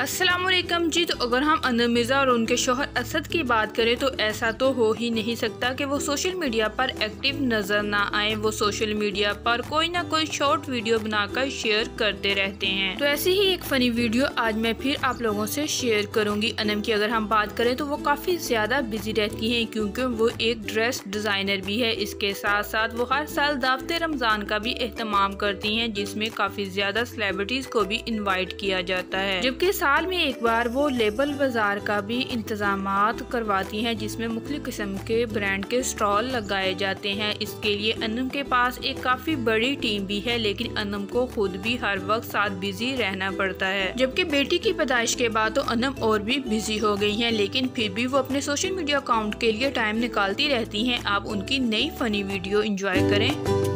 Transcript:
असलम जी तो अगर हम अनर मिर्ज़ा और उनके शोहर असद की बात करें तो ऐसा तो हो ही नहीं सकता कि वो सोशल मीडिया पर एक्टिव नज़र ना आए। वो सोशल मीडिया पर कोई ना कोई शॉर्ट वीडियो बनाकर शेयर करते रहते हैं। तो ऐसी ही एक फ़नी वीडियो आज मैं फिर आप लोगों से शेयर करूँगी। अनम की अगर हम बात करें तो वो काफ़ी ज़्यादा बिज़ी रहती हैं, क्योंकि वो एक ड्रेस डिज़ाइनर भी है। इसके साथ साथ वो हर साल दावत रमज़ान का भी अहतमाम करती हैं, जिसमें काफ़ी ज़्यादा सेलिब्रिटीज़ को भी इन्वाइट किया जाता है। जबकि साल में एक बार वो लेबल बाज़ार का भी इंतज़ाम करवाती हैं, जिसमें मुख्य किस्म के ब्रांड के स्टॉल लगाए जाते हैं। इसके लिए अनम के पास एक काफ़ी बड़ी टीम भी है, लेकिन अनम को खुद भी हर वक्त साथ बिज़ी रहना पड़ता है। जबकि बेटी की पैदाइश के बाद तो अनम और भी बिज़ी हो गई हैं, लेकिन फिर भी वो अपने सोशल मीडिया अकाउंट के लिए टाइम निकालती रहती हैं। आप उनकी नई फनी वीडियो इंजॉय करें।